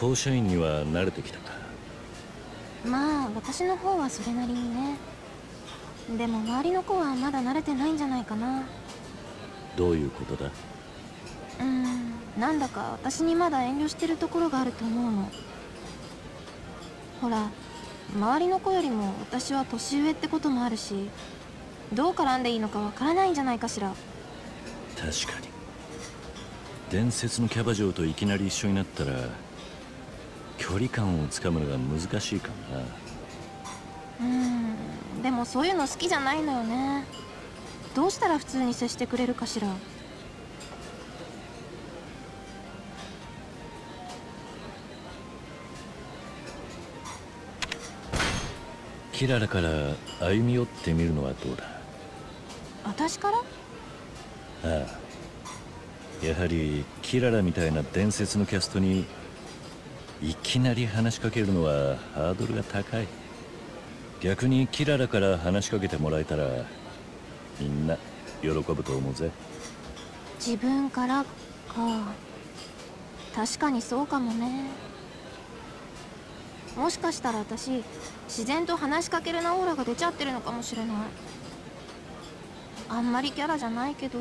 どうだポーシャインには慣れてきたか？まあ私の方はそれなりにね。でも周りの子はまだ慣れてないんじゃないかな。どういうことだ？うーんなんだか私にまだ遠慮してるところがあると思うの。ほら周りの子よりも私は年上ってこともあるしどう絡んでいいのかわからないんじゃないかしら。確かに。伝説のキャバ嬢といきなり一緒になったら距離感をつかむのが難しいかもな。うーん。でもそういうの好きじゃないのよね。どうしたら普通に接してくれるかしら。キララから歩み寄ってみるのはどうだ？私から？ああ。やはりキララみたいな伝説のキャストにいきなり話しかけるのはハードルが高い。逆にキララから話しかけてもらえたらみんな喜ぶと思うぜ。自分からか。確かにそうかもね。もしかしたら私自然と話しかけるなオーラが出ちゃってるのかもしれない。あんまりキャラじゃないけど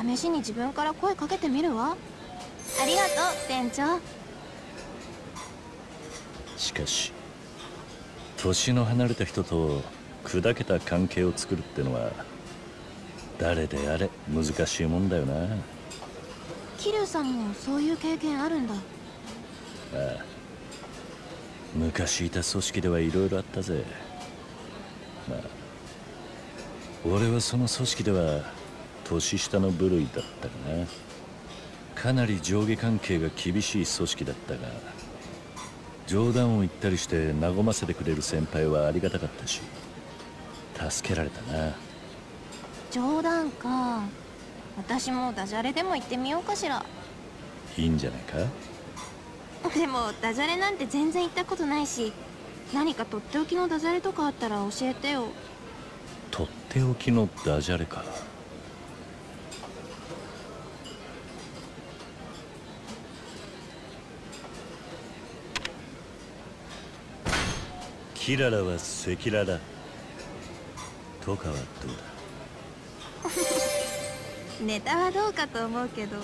試しに自分から声かけてみるわ。ありがとう店長しかし年の離れた人と砕けた関係を作るってのは誰であれ難しいもんだよな。あ桐生さんもそういう経験あるんだ。あ昔いた組織ではいろいろあったぜ。まあ俺はその組織では年下の部類だったかな。かなり上下関係が厳しい組織だったが冗談を言ったりして和ませてくれる先輩はありがたかったし助けられたな。冗談か。私もダジャレでも言ってみようかしら。いいんじゃないか？でもダジャレなんて全然言ったことないし何かとっておきのダジャレとかあったら教えてよ。とっておきのダジャレかキララは赤裸々。とかはどうだ？ネタはどうかと思うけど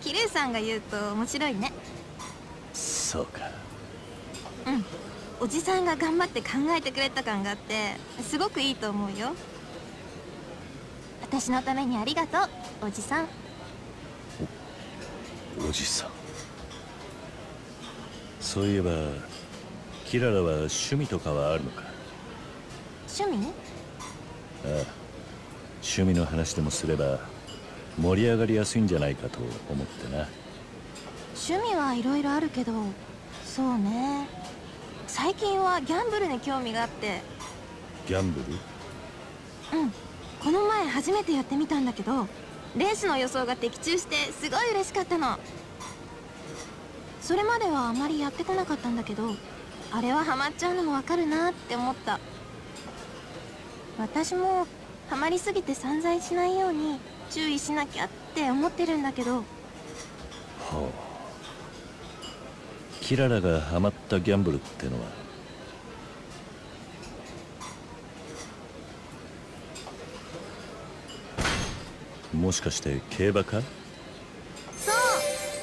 桐生さんが言うと面白いね。そうか。うん。おじさんが頑張って考えてくれた感があってすごくいいと思うよ。私のためにありがとうおじさん。おじさん。そういえばキララは趣味とかはあるのか？趣味ああ。趣味の話でもすれば盛り上がりやすいんじゃないかと思ってな。趣味はいろいろあるけどそうね。最近はギャンブルに興味があって。ギャンブル？うん。この前初めてやってみたんだけどレースの予想が的中してすごい嬉しかったの。それまではあまりやってこなかったんだけどあれはハマっちゃうのもわかるなって思った。私もハマりすぎて散財しないように注意しなきゃって思ってるんだけど。はあ。キララがハマったギャンブルってのは？もしかして競馬か？そ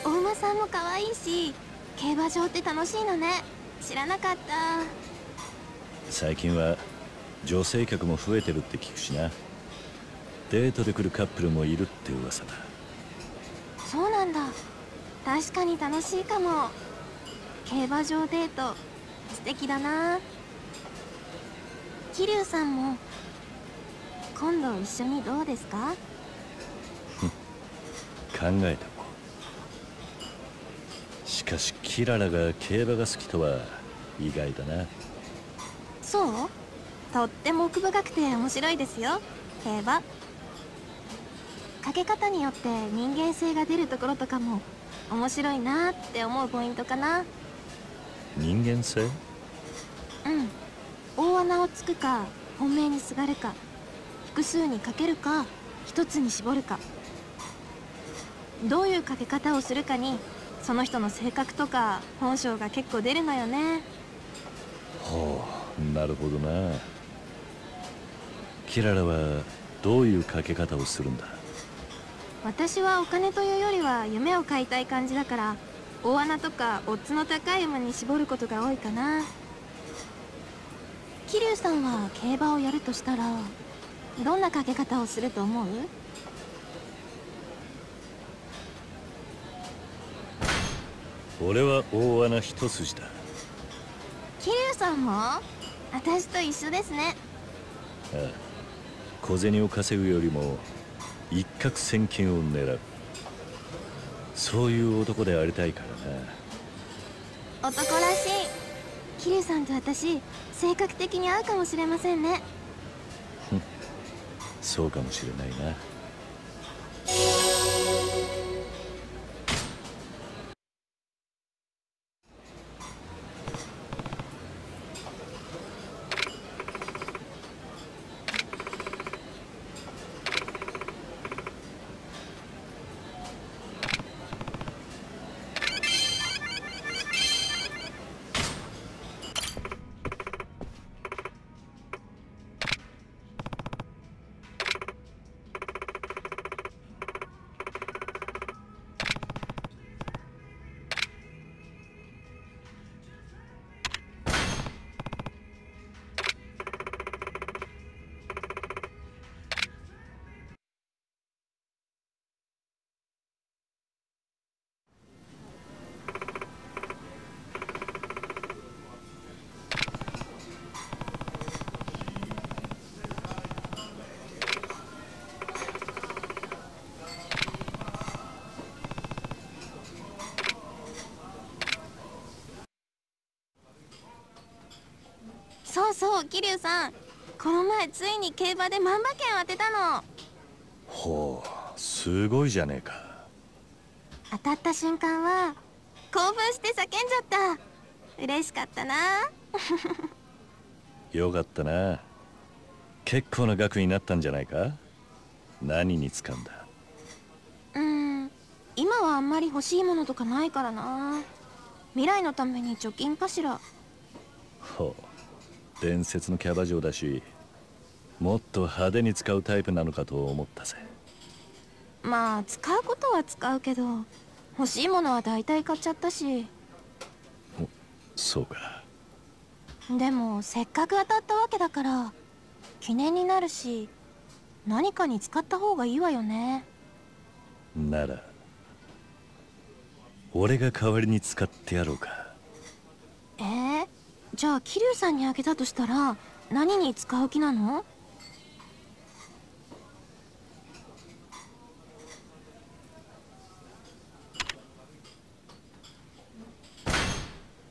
う。お馬さんも可愛いし競馬場って楽しいのね知らなかった。最近は女性客も増えてるって聞くしな。デートで来るカップルもいるって噂だ。そうなんだ。確かに楽しいかも。競馬場デート素敵だな。桐生さんも今度一緒にどうですか？考えたしかしキララが競馬が好きとは意外だな。そう？とっても奥深くて面白いですよ。競馬。かけ方によって人間性が出るところとかも面白いなって思うポイントかな。人間性？うん。大穴をつくか本命にすがるか複数にかけるか一つに絞るか。どういうかけ方をするかにその人の性格とか本性が結構出るのよね。ほうなるほどな。キララはどういうかけ方をするんだ？私はお金というよりは夢を買いたい感じだから大穴とかオッズの高い馬に絞ることが多いかな。桐生さんは競馬をやるとしたらどんなかけ方をすると思う？俺は大穴一筋だ。桐生さんも？私と一緒ですね。ああ小銭を稼ぐよりも一攫千金を狙う。そういう男でありたいからな。男らしい。桐生さんと私性格的に合うかもしれませんね。そうかもしれないな桐生さんこの前ついに競馬で万馬券当てたの。ほうすごいじゃねえか。当たった瞬間は興奮して叫んじゃった。嬉しかったな。よかったな。結構な額になったんじゃないか。何に使うんだ。うーん今はあんまり欲しいものとかないからな。未来のために貯金かしら。ほう伝説のキャバ嬢だしもっと派手に使うタイプなのかと思ったぜ。まあ使うことは使うけど欲しいものは大体買っちゃったし。そうか。でもせっかく当たったわけだから記念になるし何かに使った方がいいわよね。なら俺が代わりに使ってやろうか。えー、じゃあ桐生さんにあげたとしたら何に使う気なの？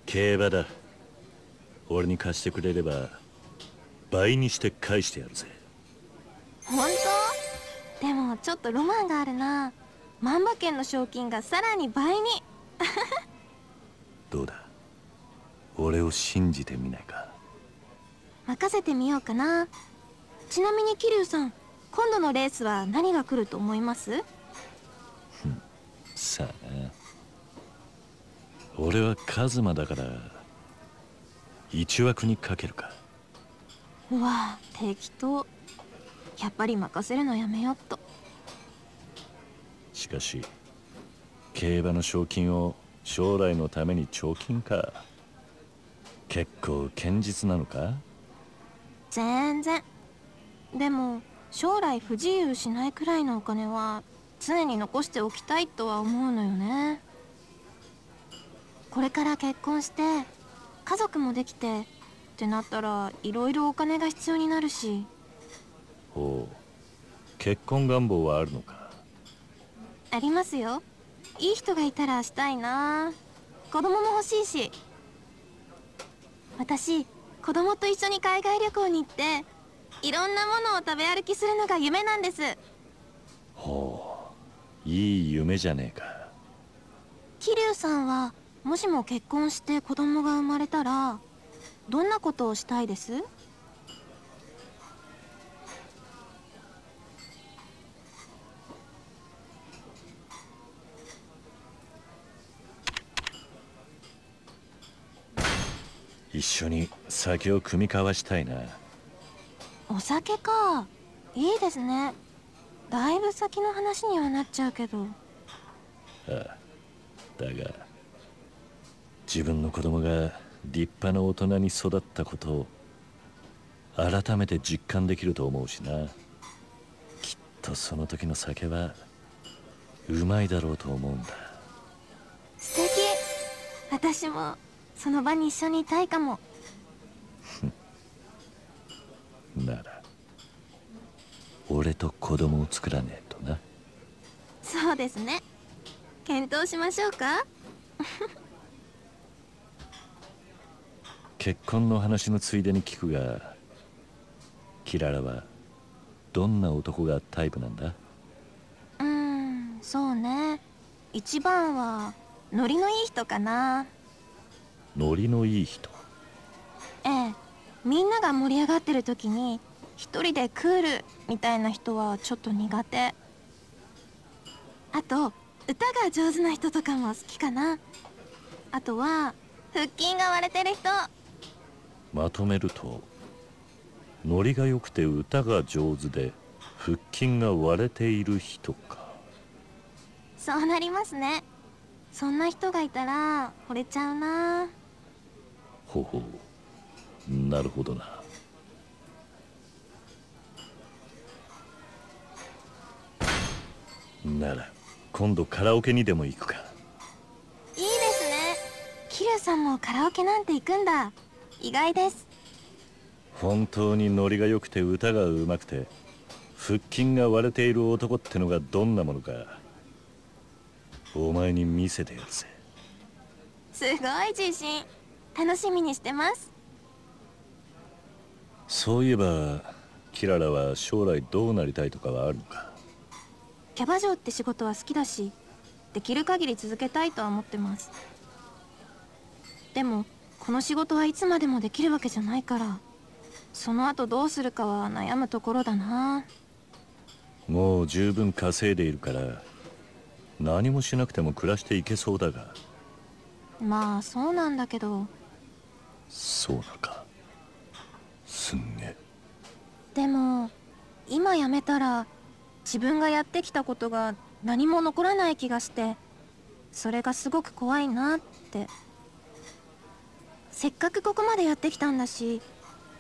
競馬だ。俺に貸してくれれば倍にして返してやるぜ。本当？でもちょっとロマンがあるな。万馬券の賞金がさらに倍に。どうだ？俺を信じてみないか。任せてみようかな。ちなみに桐生さん今度のレースは何が来ると思います？さあな俺はカズマだから一枠にかけるか。うわ適当。やっぱり任せるのやめよっと。しかし競馬の賞金を将来のために貯金か結構堅実なのか？全然。でも将来不自由しないくらいのお金は常に残しておきたいとは思うのよね。これから結婚して家族もできてってなったらいろいろお金が必要になるし。ほう。結婚願望はあるのか？ありますよ。いい人がいたらしたいな。子供も欲しいし私子供と一緒に海外旅行に行っていろんなものを食べ歩きするのが夢なんです。ほういい夢じゃねえか。桐生さんはもしも結婚して子供が生まれたらどんなことをしたいです？一緒に酒を酌み交わしたいな。お酒か。いいですね。だいぶ先の話にはなっちゃうけど。ああだが自分の子供が立派な大人に育ったことを改めて実感できると思うしな。きっとその時の酒はうまいだろうと思うんだ。素敵。私もその場に一緒にいたいかも。なら俺と子供を作らねえとな。そうですね。検討しましょうか。結婚の話のついでに聞くがキララはどんな男がタイプなんだ？うーんそうね。一番はノリのいい人かなノリのいい人。ええみんなが盛り上がってる時に一人でクールみたいな人はちょっと苦手。あと歌が上手な人とかも好きかな。あとは腹筋が割れてる人。まとめるとノリが良くて歌が上手で腹筋が割れている人か。そうなりますね。そんな人がいたら惚れちゃうなほほう。なるほどな。なら今度カラオケにでも行くか。いいですね。キルさんもカラオケなんて行くんだ。意外です。本当にノリが良くて歌が上手くて腹筋が割れている男ってのがどんなものか。お前に見せてやるぜ。すごい自信楽しみにしてます。そういえばキララは将来どうなりたいとかはあるのか？キャバ嬢って仕事は好きだしできる限り続けたいとは思ってます。でもこの仕事はいつまでもできるわけじゃないからその後どうするかは悩むところだな。もう十分稼いでいるから何もしなくても暮らしていけそうだが。まあそうなんだけどそうなのか。すんげえ。でも今辞めたら自分がやってきたことが何も残らない気がしてそれがすごく怖いなって。せっかくここまでやってきたんだし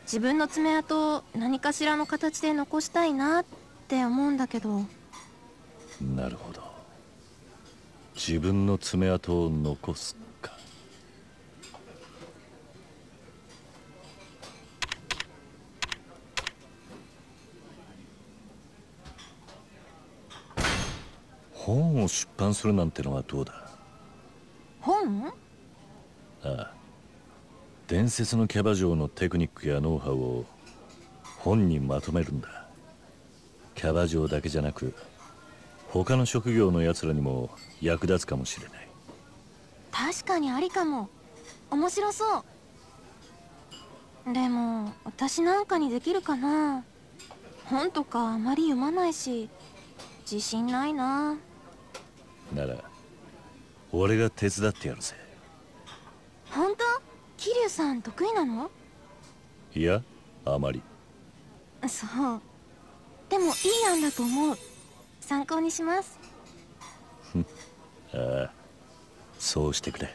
自分の爪痕を何かしらの形で残したいなって思うんだけど。なるほど。自分の爪痕を残す本を出版するなんてのはどうだ？本？ああ。伝説のキャバ嬢のテクニックやノウハウを本にまとめるんだ。キャバ嬢だけじゃなく他の職業のやつらにも役立つかもしれない。確かにありかも。面白そう。でも私なんかにできるかな。本とかあまり読まないし自信ないななら俺が手伝ってやるぜ。本当？桐生さん得意なの？いやあまり。そう。でもいい案だと思う。参考にします。ああそうしてくれ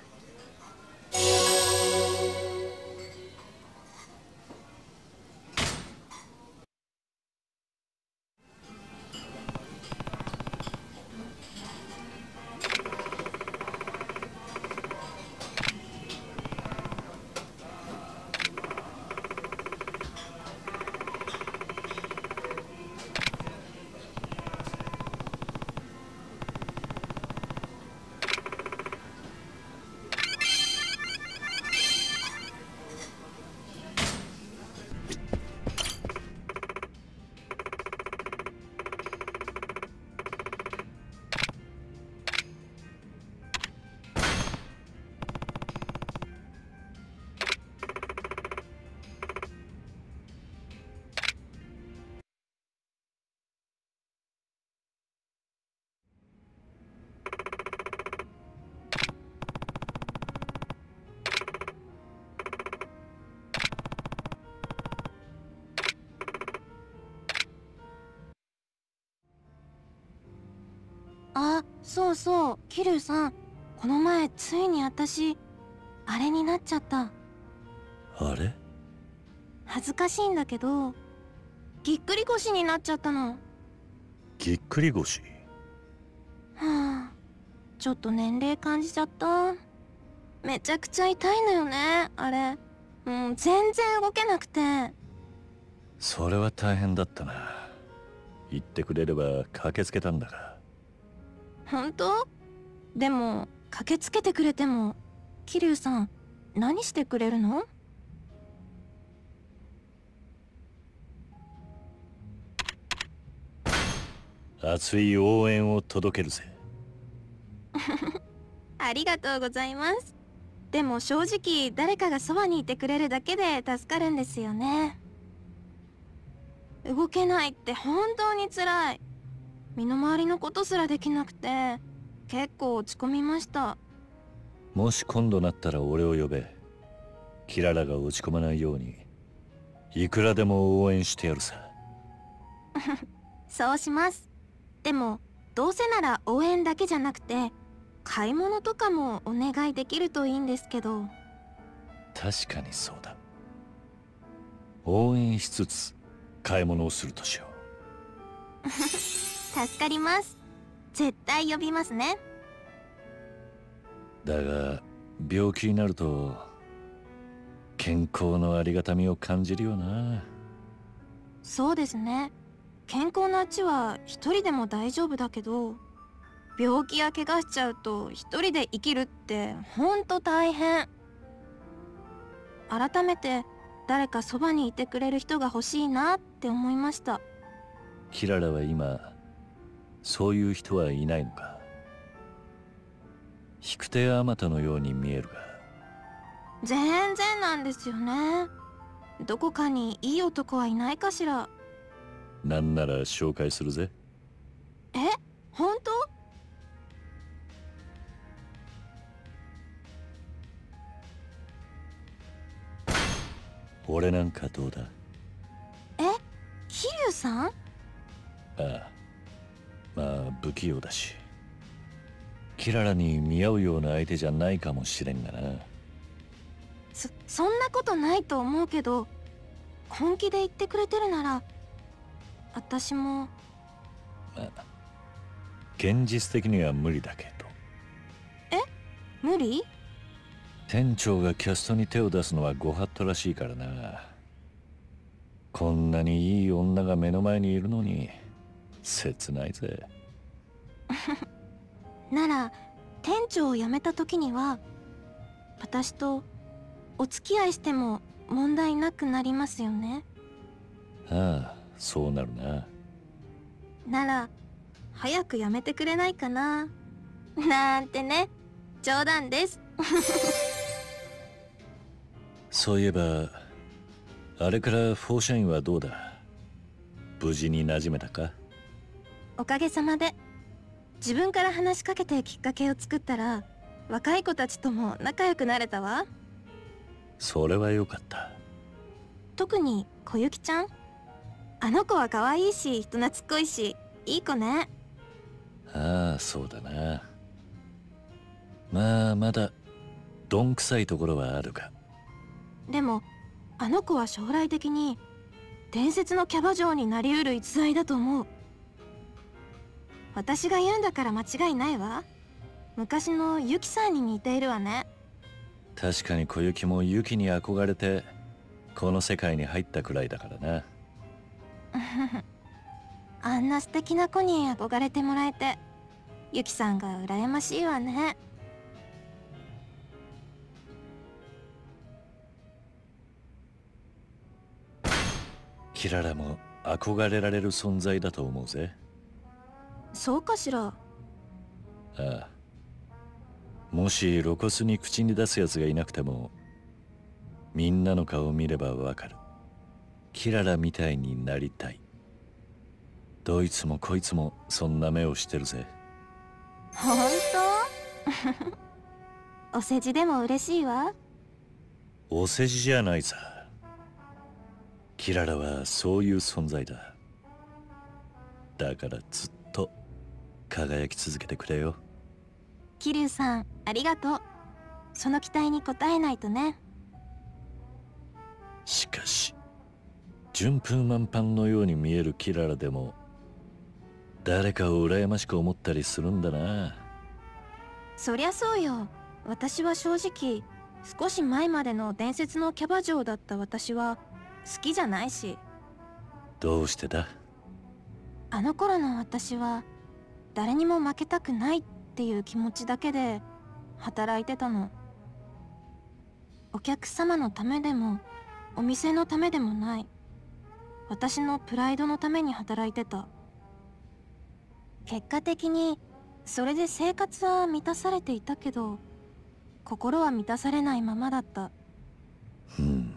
そうそう桐生さん。この前ついに私あれになっちゃった。あれ？恥ずかしいんだけどぎっくり腰になっちゃったの。ぎっくり腰？はあちょっと年齢感じちゃった。めちゃくちゃ痛いのよねあれ。うん全然動けなくて。それは大変だったな。言ってくれれば駆けつけたんだが本当？でも駆けつけてくれても桐生さん何してくれるの？熱い応援を届けるぜ。ありがとうございます。でも正直誰かがそばにいてくれるだけで助かるんですよね。動けないって本当に辛い身の回りのことすらできなくて結構落ち込みました。もし今度なったら俺を呼べ。キララが落ち込まないようにいくらでも応援してやるさ。そうします。でもどうせなら応援だけじゃなくて買い物とかもお願いできるといいんですけど。確かにそうだ。応援しつつ買い物をするとしよ 助かります。絶対呼びますね。うだが病気になると健康のありがたみを感じるよな。そうですね。健康なうちは一人でも大丈夫だけど病気や怪我しちゃうと一人で生きるってほんと大変。改めて誰かそばにいてくれる人が欲しいなって思いました。キララは今そういう人はいないのか？引く手あまたのように見えるが。全然なんですよね。どこかにいい男はいないかしら。なんなら紹介するぜ。え？本当？俺なんかどうだ？え？桐生さん？ああ不器用だしキララに見合うような相手じゃないかもしれんがな。そそんなことないと思うけど本気で言ってくれてるなら私も。まあ現実的には無理だけど。無理？店長がキャストに手を出すのはご法度らしいからな。こんなにいい女が目の前にいるのに切ないぜなら店長を辞めた時には私とお付き合いしても問題なくなりますよね。ああそうなるな。なら早く辞めてくれないかな。なんてね。冗談です。そういえばあれからフォーシャインはどうだ？無事に馴染めたか？おかげさまで自分から話しかけてきっかけを作ったら若い子たちとも仲良くなれたわ。それはよかった。特に小雪ちゃん。あの子は可愛いし人懐っこいしいい子ね。ああそうだな。まあまだどんくさいところはあるが。でもあの子は将来的に伝説のキャバ嬢になりうる逸材だと思う私が言うんだから間違いないわ。昔のユキさんに似ているわね。確かに小雪もユキに憧れてこの世界に入ったくらいだからな。あんな素敵な子に憧れてもらえてユキさんが羨ましいわね。キララも憧れられる存在だと思うぜそうかしら？ああ。もし露骨に口に出す奴がいなくてもみんなの顔を見ればわかる。キララみたいになりたい。どいつもこいつもそんな目をしてるぜ。本当？お世辞でも嬉しいわ。お世辞じゃないさ。キララはそういう存在だ。だからずっと輝き続けてくれよ。桐生さんありがとう。その期待に応えないとね。しかし順風満帆のように見えるキララでも誰かを羨ましく思ったりするんだな。そりゃそうよ。私は正直少し前までの伝説のキャバ嬢だった私は好きじゃないし。どうしてだ？あの頃の私は誰にも負けたくないっていう気持ちだけで働いてたの。お客様のためでもお店のためでもない。私のプライドのために働いてた。結果的にそれで生活は満たされていたけど心は満たされないままだった。うん。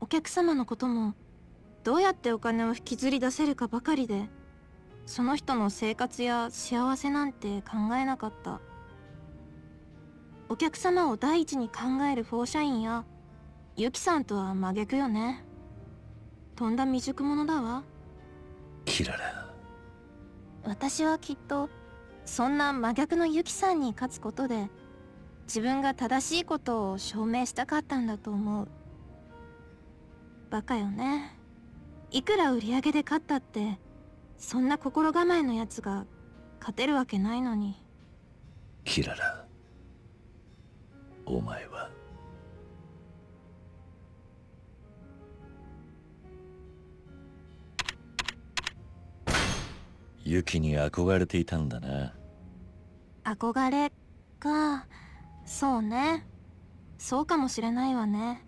お客様のこともどうやってお金を引きずり出せるかばかりでその人の生活や幸せなんて考えなかった。お客様を第一に考えるフォー社員やユキさんとは真逆よね。とんだ未熟者だわ。キララ私はきっとそんな真逆のユキさんに勝つことで自分が正しいことを証明したかったんだと思う。バカよね。いくら売り上げで勝ったってそんな心構えのやつが勝てるわけないのに。キララお前は。ユキに憧れていたんだな。憧れか。そうね。そうかもしれないわね。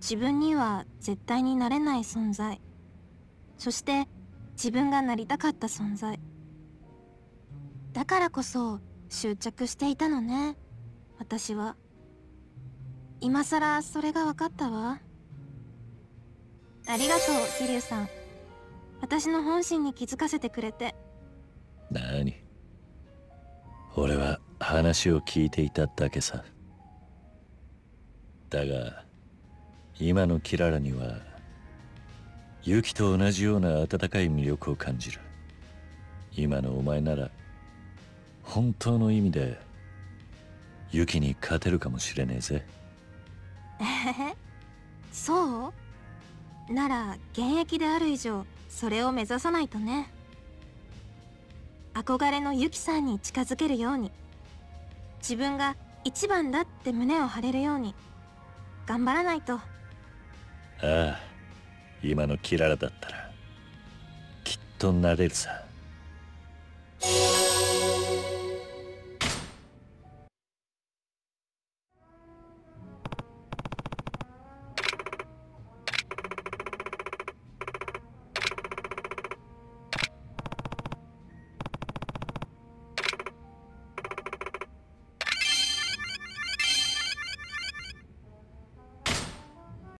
自分には絶対になれない存在そして自分がなりたかった存在。だからこそ執着していたのね。私は。今さらそれが分かったわ。ありがとう桐生さん。私の本心に気づかせてくれて。なに俺は話を聞いていただけさ。だが今のキララにはユキと同じような温かい魅力を感じる。今のお前なら本当の意味でユキに勝てるかもしれねえぜ。えへへ。そう？なら現役である以上それを目指さないとね。憧れのユキさんに近づけるように。自分が一番だって胸を張れるように。頑張らないと。ああ今のキララだったらきっとなれるさ。